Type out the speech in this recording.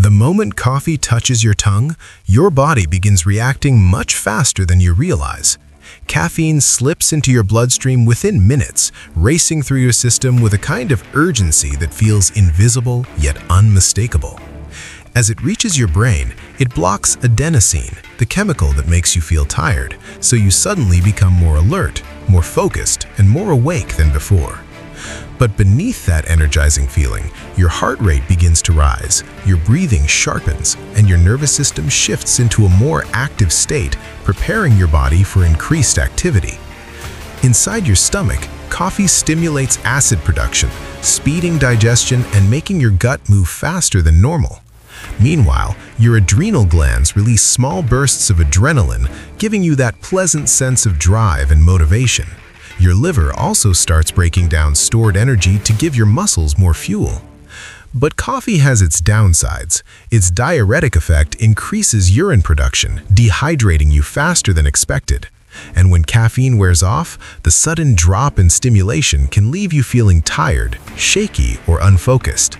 The moment coffee touches your tongue, your body begins reacting much faster than you realize. Caffeine slips into your bloodstream within minutes, racing through your system with a kind of urgency that feels invisible yet unmistakable. As it reaches your brain, it blocks adenosine, the chemical that makes you feel tired, so you suddenly become more alert, more focused, and more awake than before. But beneath that energizing feeling, your heart rate begins to rise, your breathing sharpens, and your nervous system shifts into a more active state, preparing your body for increased activity. Inside your stomach, coffee stimulates acid production, speeding digestion and making your gut move faster than normal. Meanwhile, your adrenal glands release small bursts of adrenaline, giving you that pleasant sense of drive and motivation. Your liver also starts breaking down stored energy to give your muscles more fuel. But coffee has its downsides. Its diuretic effect increases urine production, dehydrating you faster than expected. And when caffeine wears off, the sudden drop in stimulation can leave you feeling tired, shaky, or unfocused.